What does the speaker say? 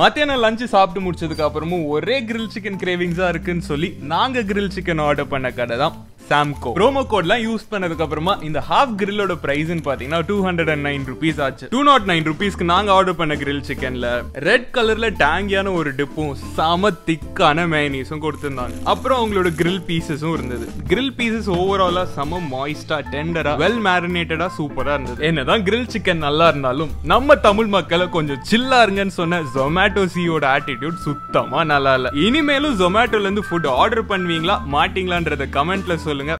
மத்தியானம் லஞ்ச் சாப்பிட்டு முடிச்சதுக்கு அப்புறமும் ஒரே கிரில் சிக்கன் கிரேவிங்ஸா இருக்குன்னு சொல்லி நாங்க கிரில் சிக்கன் ஆர்டர் பண்ண கடை தான். சாம்கோ ப்ரோமோ கோட்லாம் யூஸ் பண்ணதுக்கு அப்புறமா இந்த ஹாஃப் கிரில்லோட பிரைஸ்னு பாத்தீங்கன்னா two hundred and nine rupees ஆச்சு டூ நாட் நைன் ருபீஸ்க்கு நாங்க ஆர்டர் பண்ண கிரில் சிக்கன்ல ரெட் கலர்ல டேங்கியான ஒரு டிப்பும் செம திக்கான மேனீஸும் கொடுத்திருந்தாங்க. அப்புறம் அவங்களோட கிரில் பீசஸும் இருந்தது. கிரில் பீசஸ் ஓவராலா செம மாய்ஸ்டா டெண்டரா வெல் மேரினேட்டடா சூப்பரா இருந்தது. என்னதான் கிரில் சிக்கன் நல்லா இருந்தாலும் நம்ம தமிழ் மக்களை கொஞ்சம் சில்லா இருங்கன்னு சொன்ன ஜொமேட்டோ சியோட ஆட்டிடியூட் சுத்தமா நல்லா இல்ல. இனிமேலும் ஜொமேட்டோல இருந்து ஃபுட் ஆர்டர் பண்ணுவீங்களா மாட்டீங்களான்றத கமெண்ட்ல சொல்லுங்க.